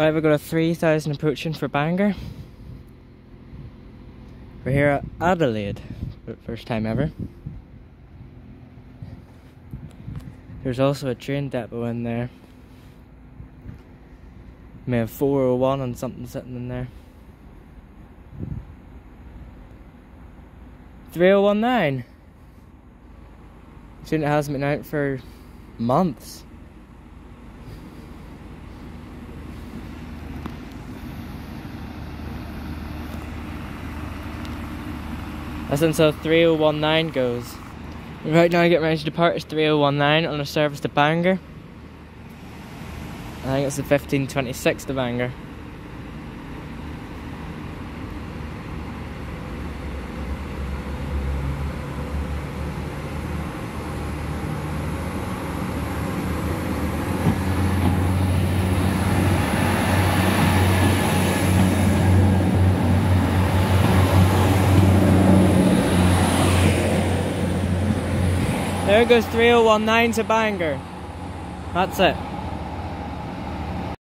Right, we've got a 3000 approaching for Bangor. We're here at Adelaide, for the first time ever. There's also a train depot in there. May have 401 and something sitting in there. 3019. Student hasn't been out for months. That's until 3019 goes. Right now, getting ready to depart is 3019 on a service to Bangor. I think it's the 1526 to Bangor. There goes 3019 to Bangor. That's it.